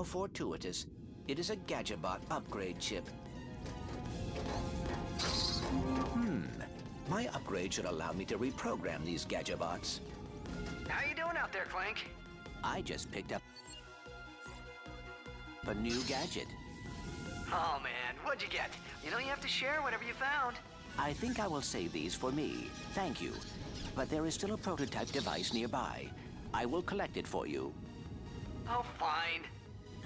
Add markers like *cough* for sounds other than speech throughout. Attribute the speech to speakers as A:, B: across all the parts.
A: How fortuitous. It is a Gadgetbot upgrade chip. Hmm. My upgrade should allow me to reprogram these Gadgetbots.
B: How you doing out there, Clank?
A: I just picked up a new gadget.
B: Oh man, what'd you get? You know you have to share whatever you found.
A: I think I will save these for me. Thank you. But there is still a prototype device nearby. I will collect it for you.
B: Oh, fine.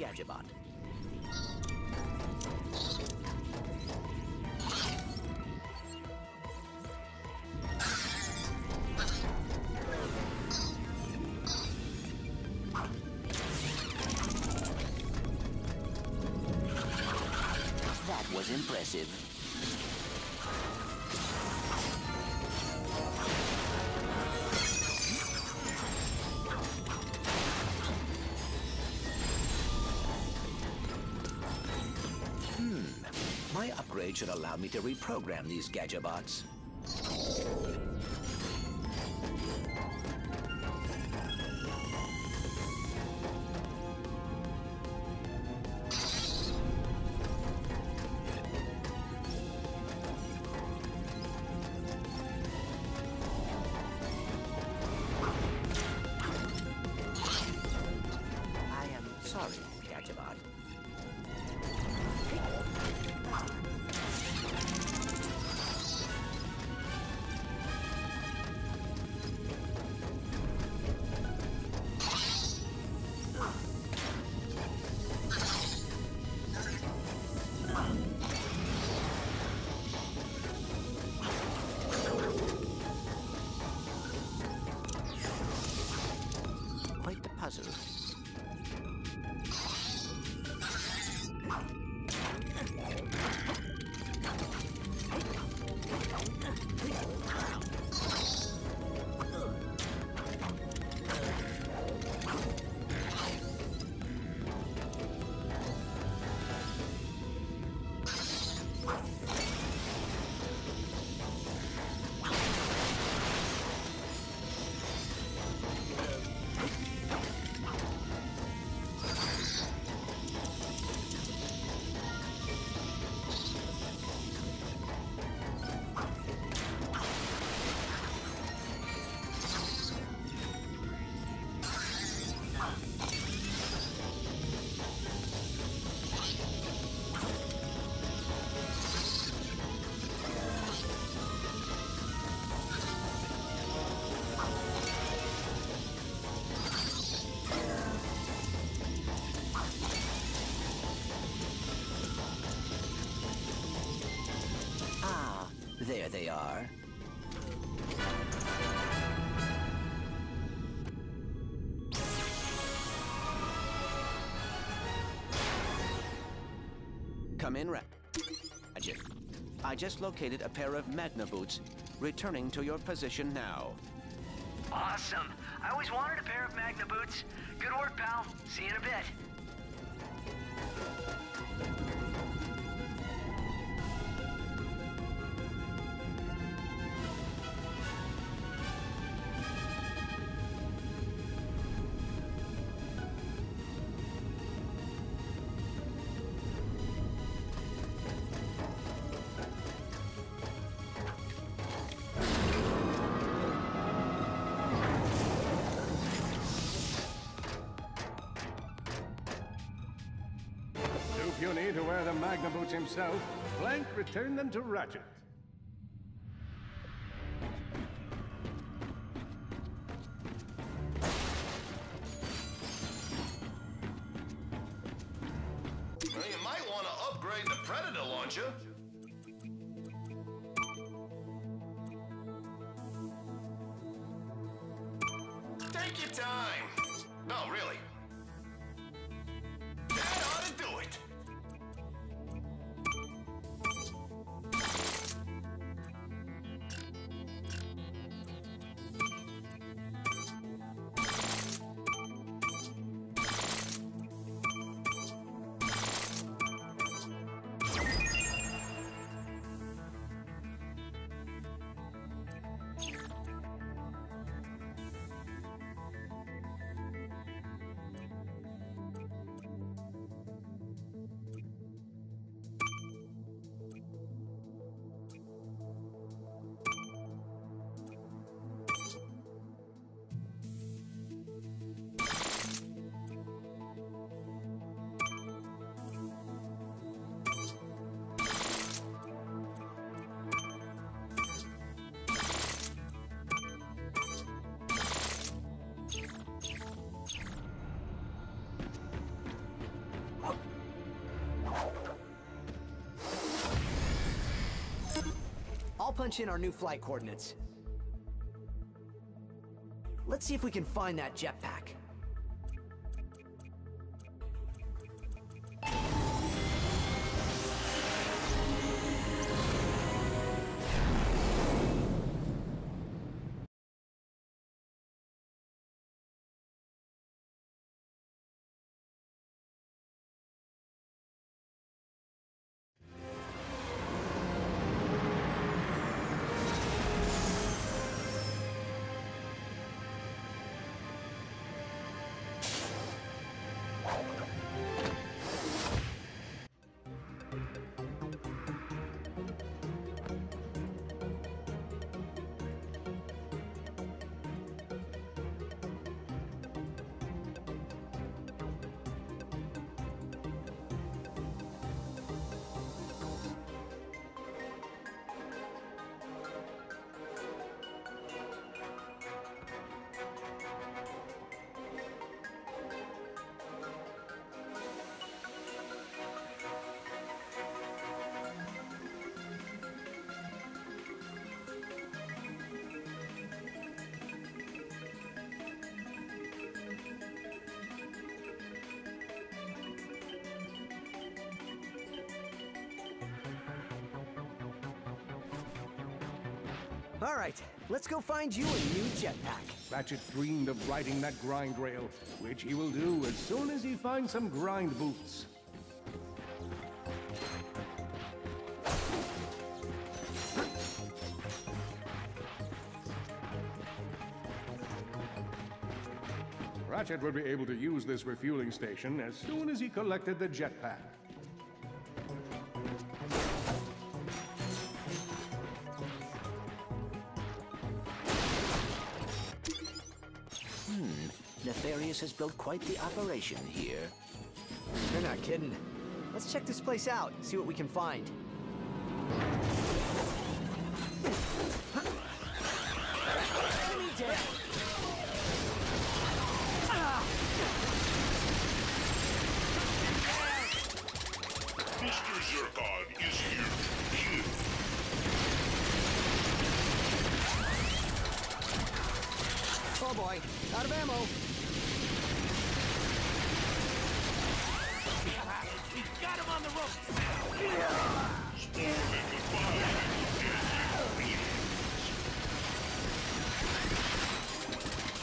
A: Gadgetbot. That was impressive. Should allow me to reprogram these Gadgetbots. Come in. Gadget. I just located a pair of Magneboots. Returning to your position now.
B: Awesome. I always wanted a pair of Magneboots. Good work, pal. See you in a bit.
C: To wear the Magneboots himself, Clank returned them to Ratchet.
B: Punch in our new flight coordinates. Let's see if we can find that jetpack. All right, let's go find you a new jetpack.
C: Ratchet dreamed of riding that grind rail, which he will do as soon as he finds some grind boots. Ratchet would be able to use this refueling station as soon as he collected the jetpack.
A: Has built quite the operation here.
B: You're not kidding. Let's check this place out, see what we can find.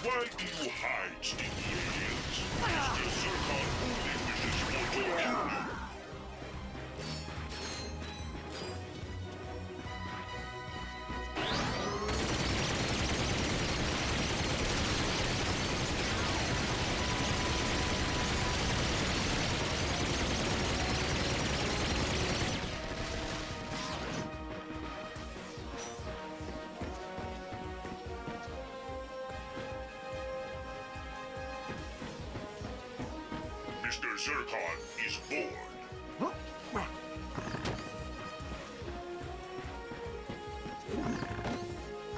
D: Why do you hide, sneaky aliens? Mr. Zircon only wishes for to Zircon is.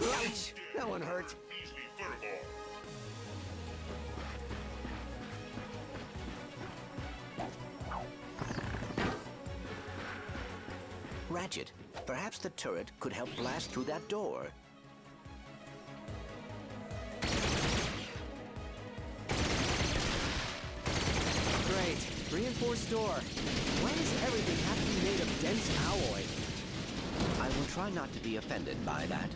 B: Ouch! That one hurt.
E: Ratchet, perhaps the turret could help blast through that door.
B: store. Why does everything have to be made of dense alloy?
E: I will try not to be offended by that.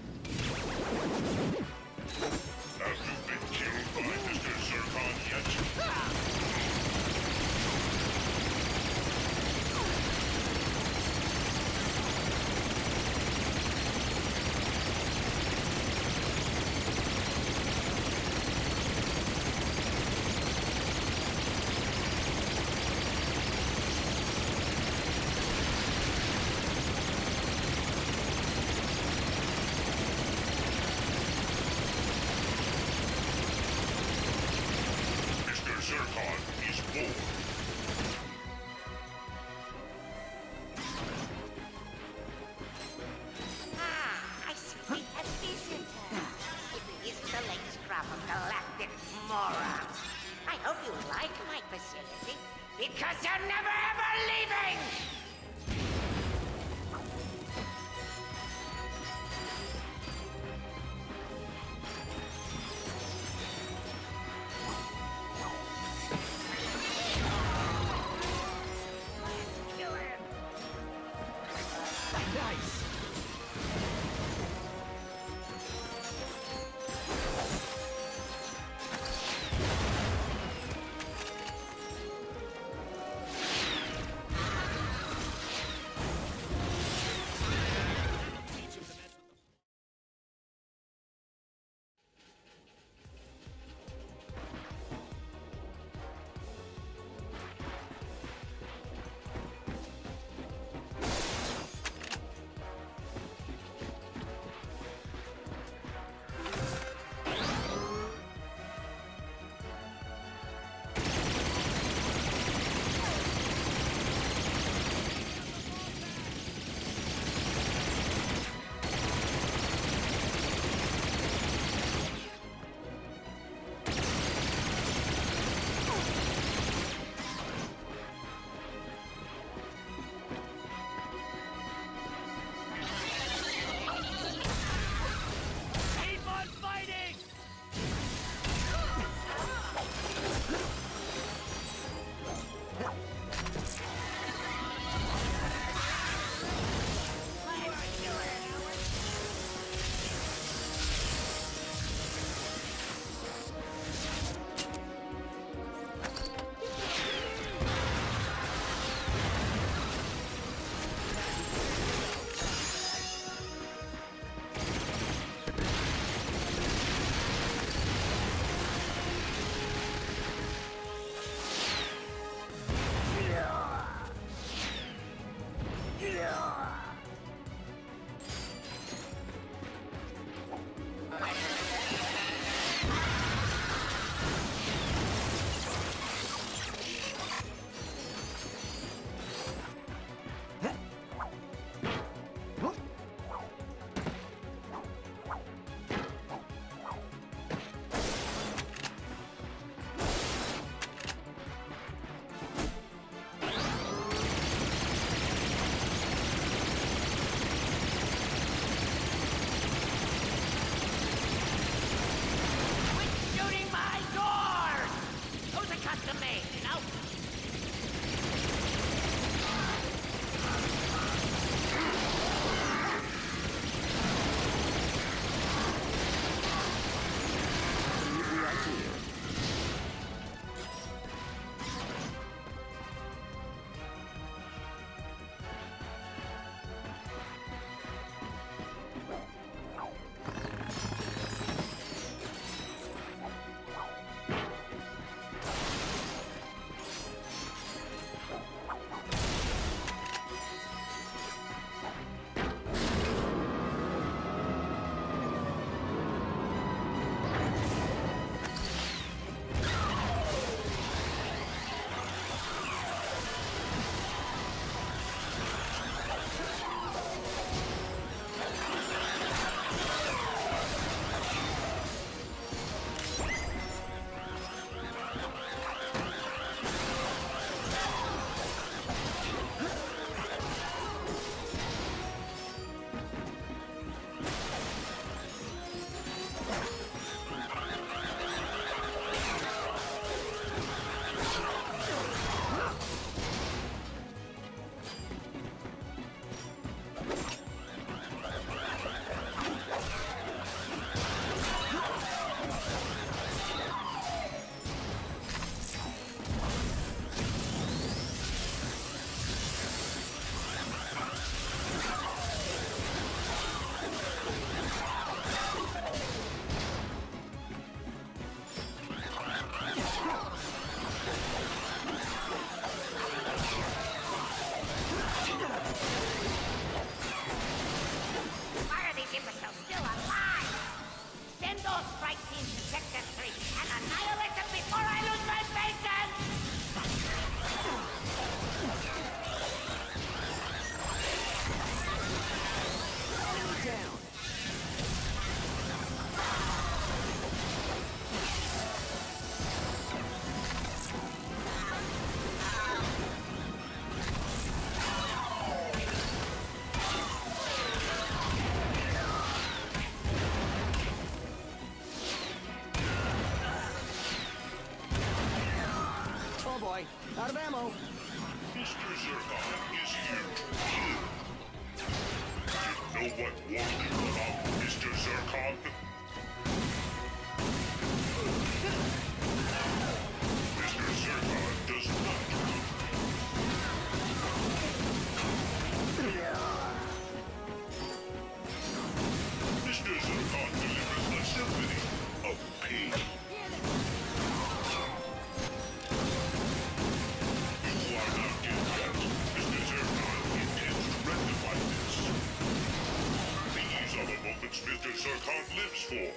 F: form.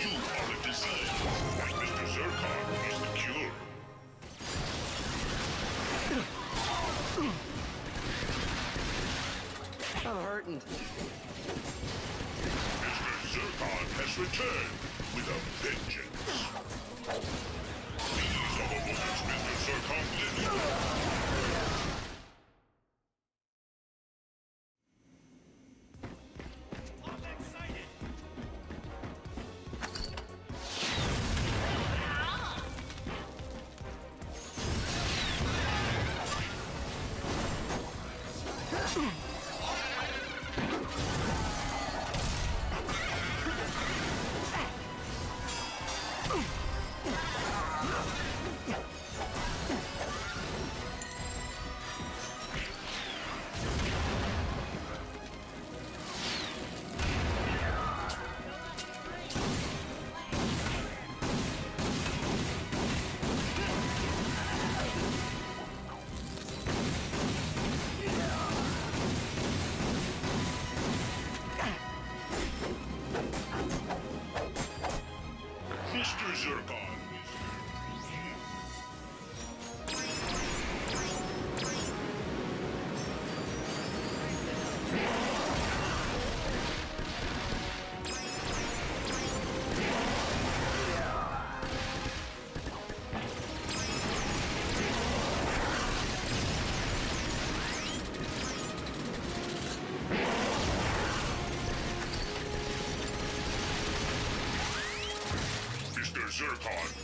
F: You
D: are a disease, and Mr. Zircon is the cure.
B: I'm hurting.
D: Mr. Zircon has returned.
B: Time.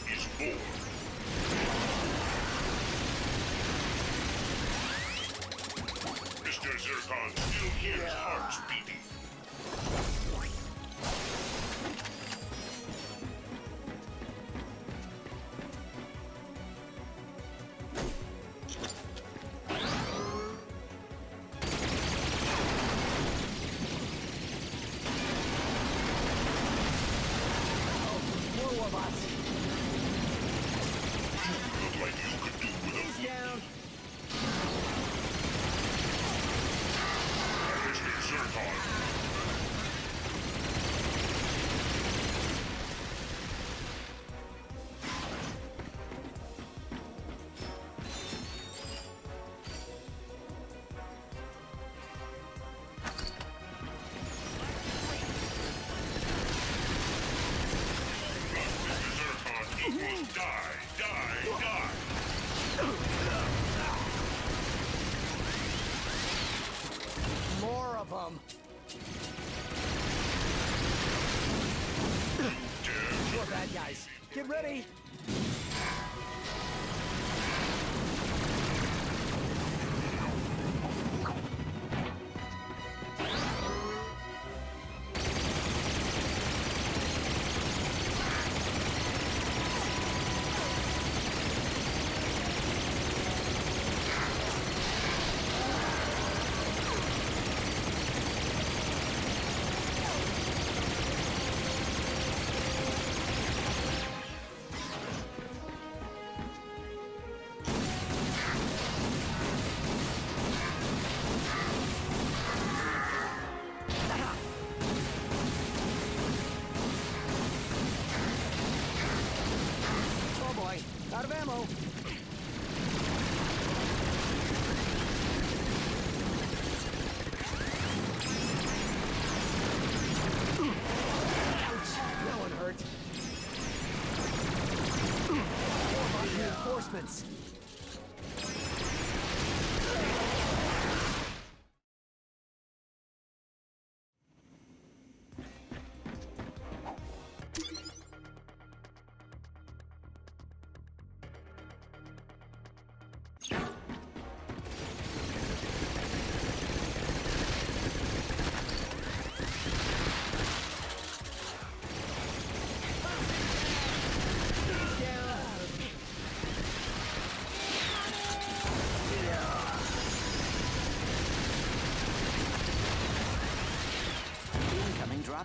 B: guys. Get ready.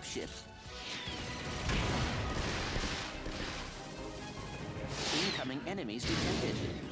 A: Dropship. Incoming enemies detected.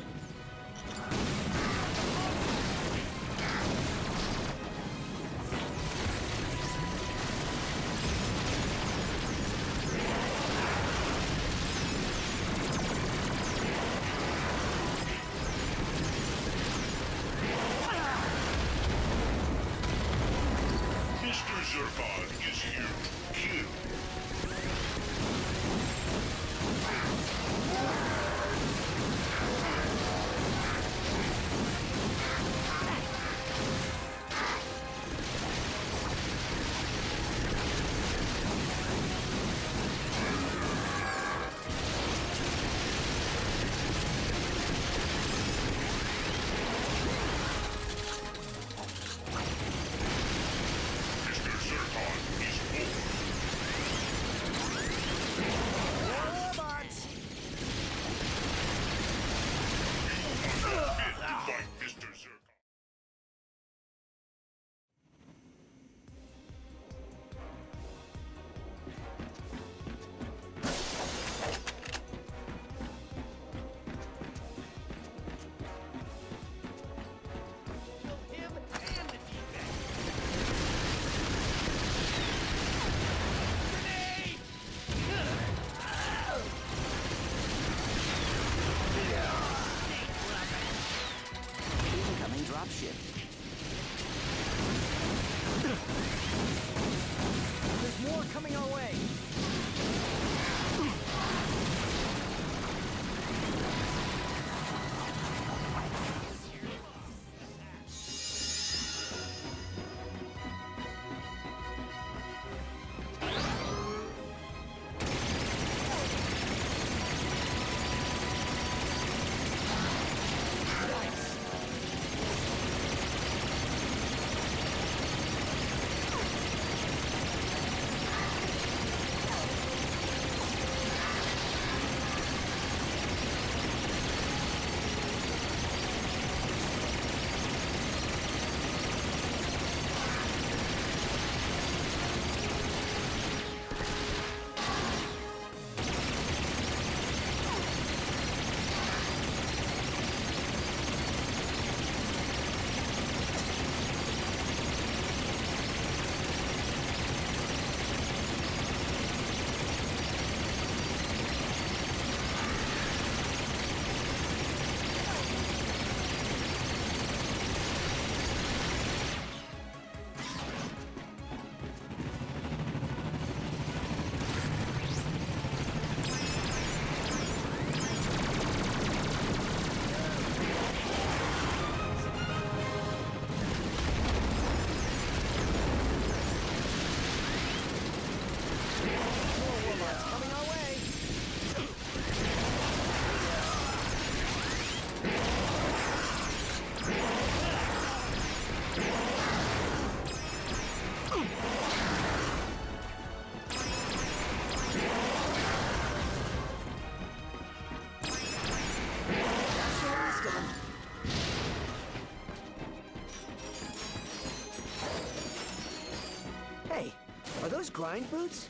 B: Grind boots?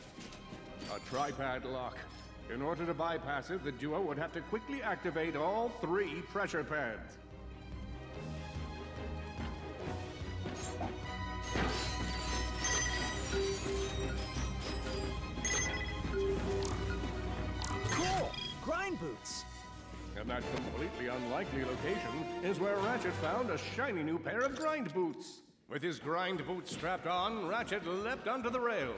C: A tripad lock. In order to bypass it, the duo would have to quickly activate all three pressure pads.
B: Cool! Grind boots!
C: And that completely unlikely location is where Ratchet found a shiny new pair of grind boots. With his grind boots strapped on, Ratchet leapt onto the rail.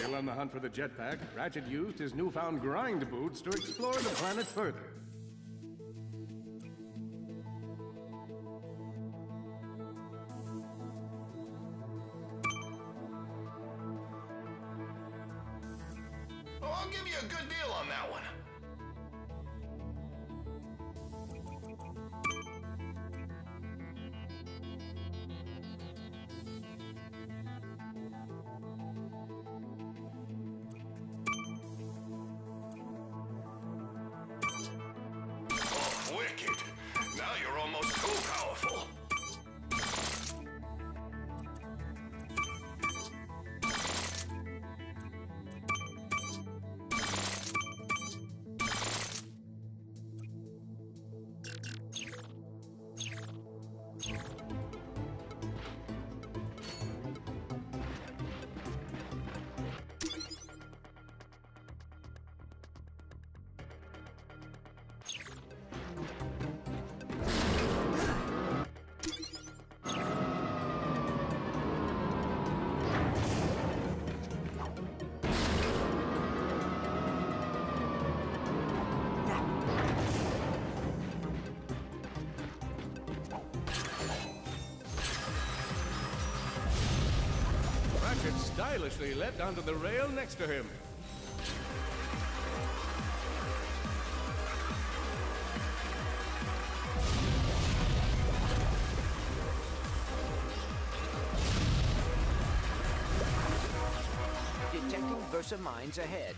C: Still on the hunt for the jetpack, Ratchet used his newfound grind boots to explore the planet further. Stylishly leapt onto the rail next to him.
A: Detecting Versa mines ahead.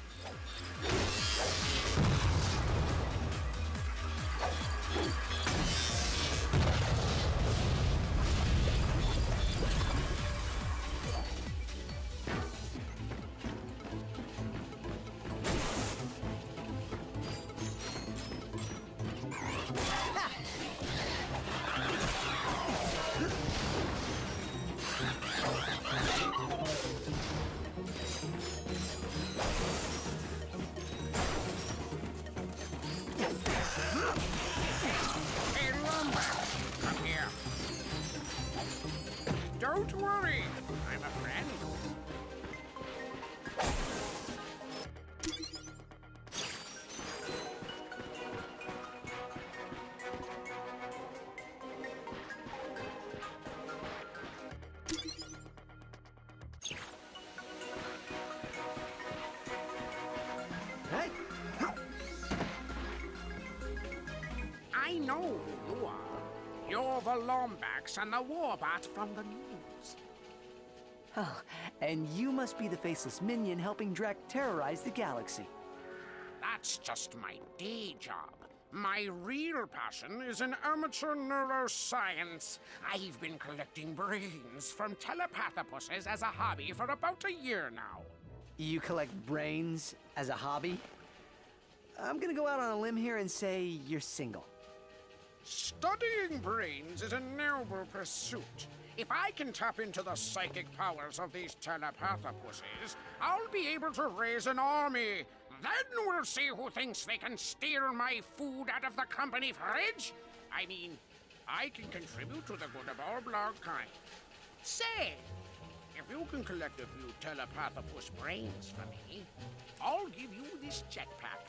G: And the Warbot from the news.
B: oh, and you must be the faceless minion helping Drek terrorize the galaxy.
G: That's just my day job. My real passion is in amateur neuroscience. I've been collecting brains from telepathopuses as a hobby for about a year now.
B: You collect brains as a hobby? I'm gonna go out on a limb here and say you're single.
G: Studying brains is a noble pursuit. If I can tap into the psychic powers of these telepathopuses, I'll be able to raise an army. Then we'll see who thinks they can steal my food out of the company fridge. I mean, I can contribute to the good of all kind. Say, if you can collect a few telepathopus brains for me, I'll give you this jetpack.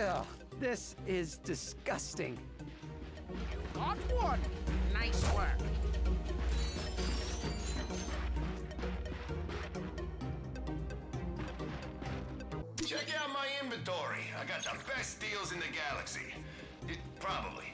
B: Ugh, this is disgusting.
G: Got one. Nice work.
H: Check out my inventory. I got the best deals in the galaxy. It, probably.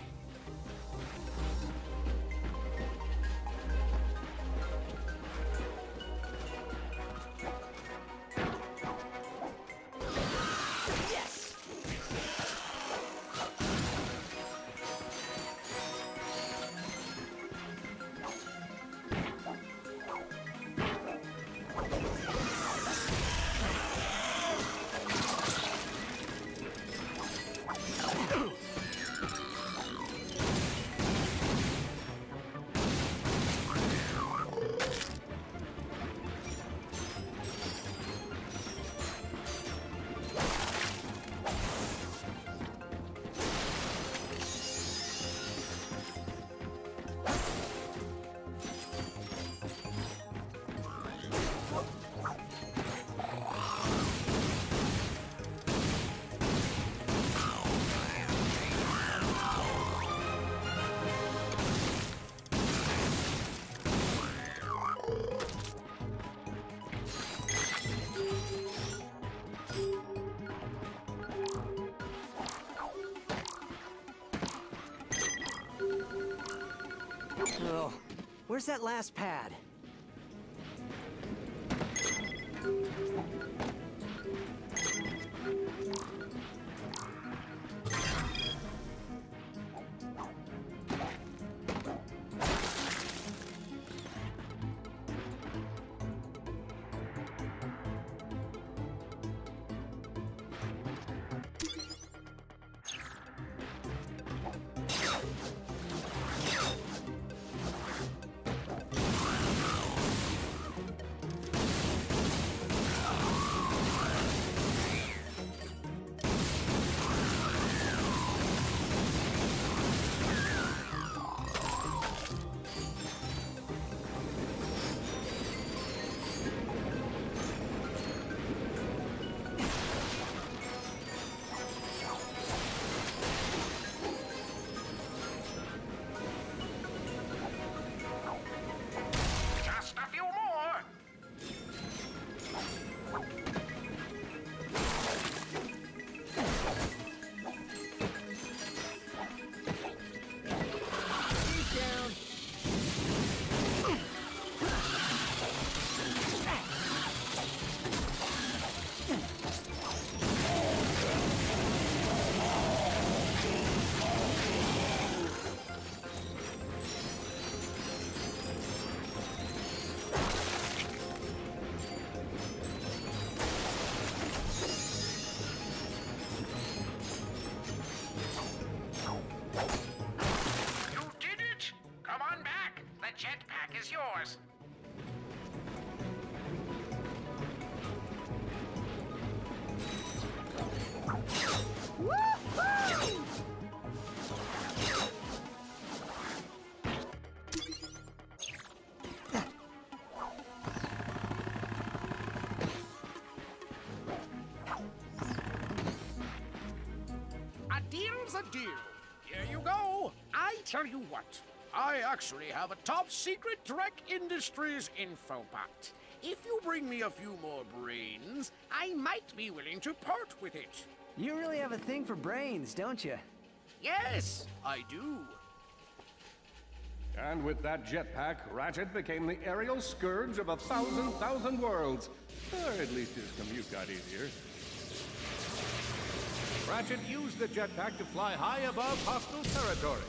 B: That last pad?
G: Deal. Here you go. I tell you what. I actually have a top secret Drek Industries infobot. If you bring me a few more brains, I might be willing to part with it.
B: You really have a thing for brains, don't you?
G: Yes, I do.
C: And with that jetpack, Ratchet became the aerial scourge of a thousand thousand worlds. Or at least his commute got easier. Ratchet used the jetpack to fly high above hostile territory.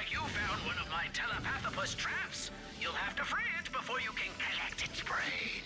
I: Like you found one of my telepathopus traps. You'll have to free it before you can collect its brain.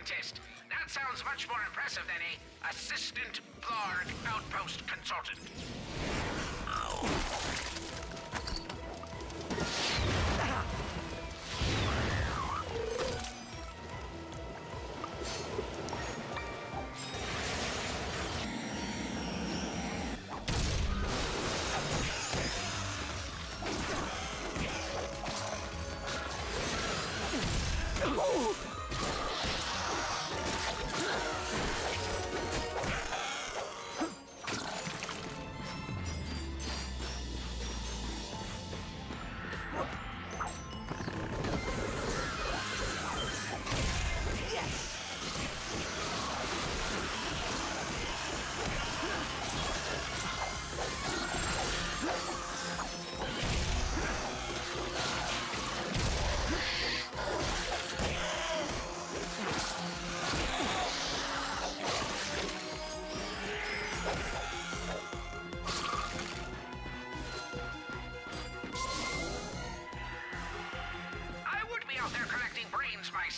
G: Scientist. That sounds much more impressive than a assistant Blarg outpost consultant.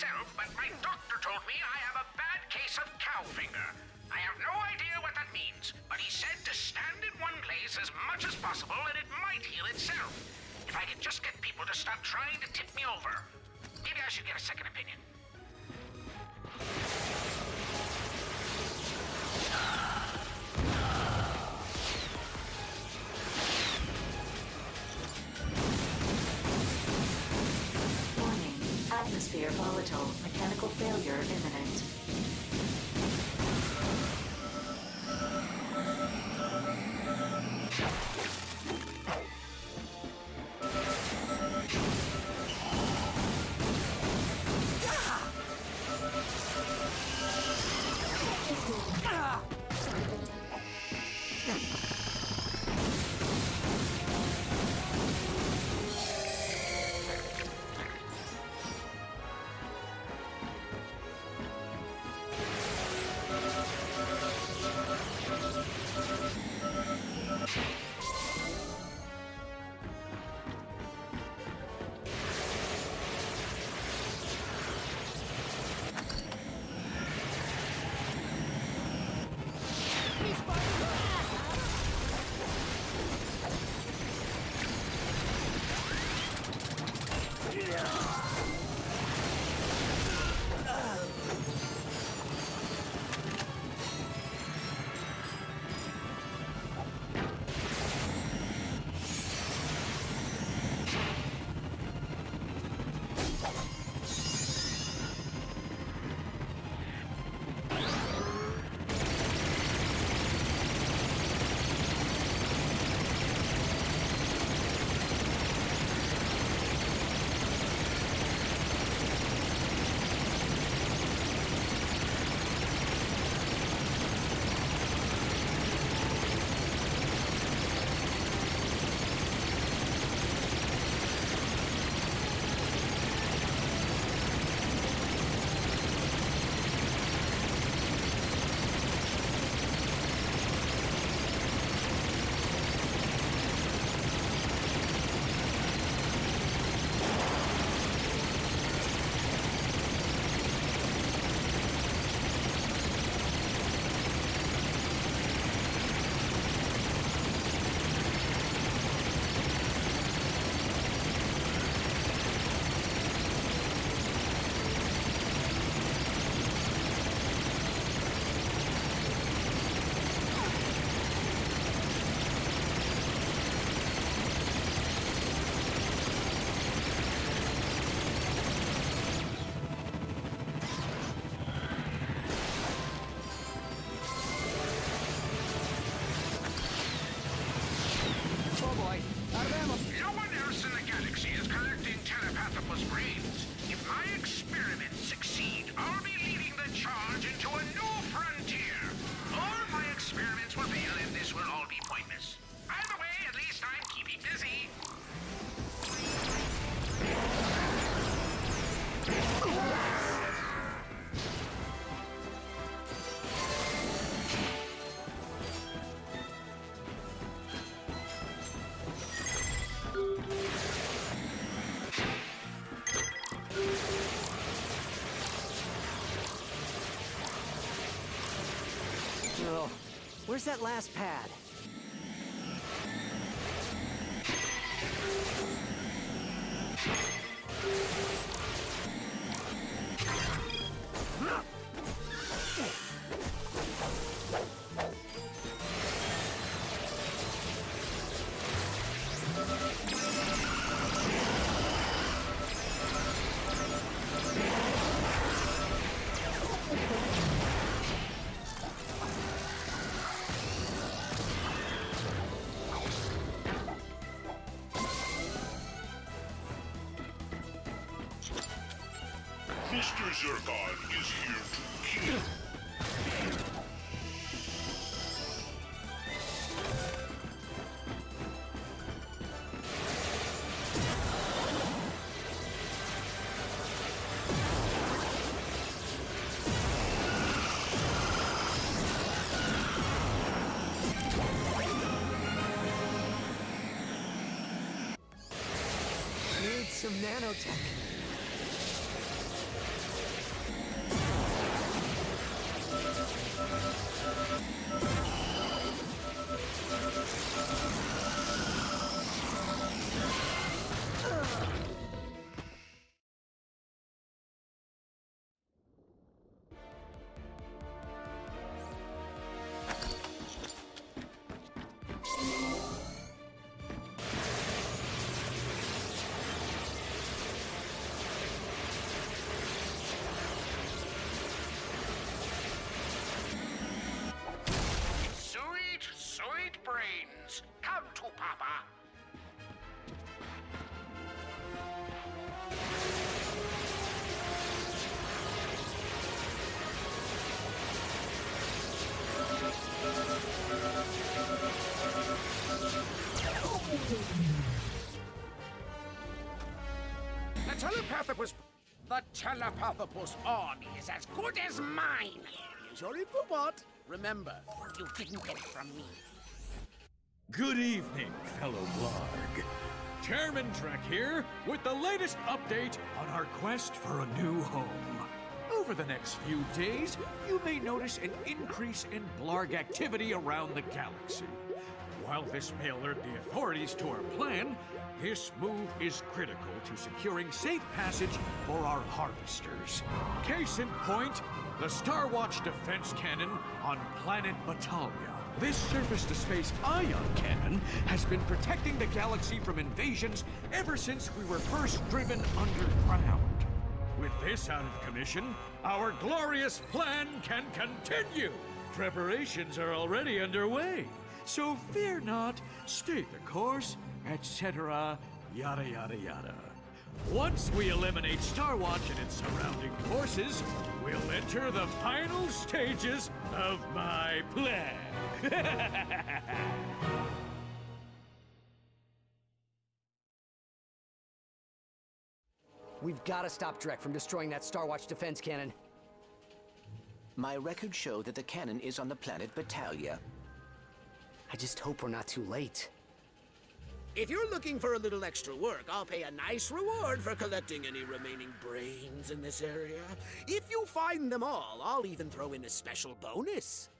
G: Myself, but my doctor told me I have a bad case of cow finger. I have no idea what that means, but he said to stand in one place as much as possible and it might heal itself. If I could just get people to stop trying to tip me over. Maybe I should get a second opinion.
B: Where's that last pad? Nanotech.
G: Telepathopus... The telepathopus army is as good as mine. Here's your info bot. Remember, you didn't get it from me.
J: Good evening, fellow Blarg. Chairman Drek here with the latest update on our quest for a new home. Over the next few days, you may notice an increase in Blarg activity around the galaxy. While this may alert the authorities to our plan, this move is critical to securing safe passage for our harvesters. Case in point, the Starwatch defense cannon on planet Batalia. This surface-to-space ion cannon has been protecting the galaxy from invasions ever since we were first driven underground. With this out of commission, our glorious plan can continue. Preparations are already underway, so fear not, stay the course, etc., yada yada yada. Once we eliminate Starwatch and its surrounding forces, we'll enter the final stages of my plan. *laughs*
B: We've got to stop Drek from destroying that Starwatch defense cannon.
A: My records show that the cannon is on the planet Batalia.
B: I just hope we're not too late.
G: If you're looking for a little extra work, I'll pay a nice reward for collecting any remaining brains in this area. If you find them all, I'll even throw in a special bonus.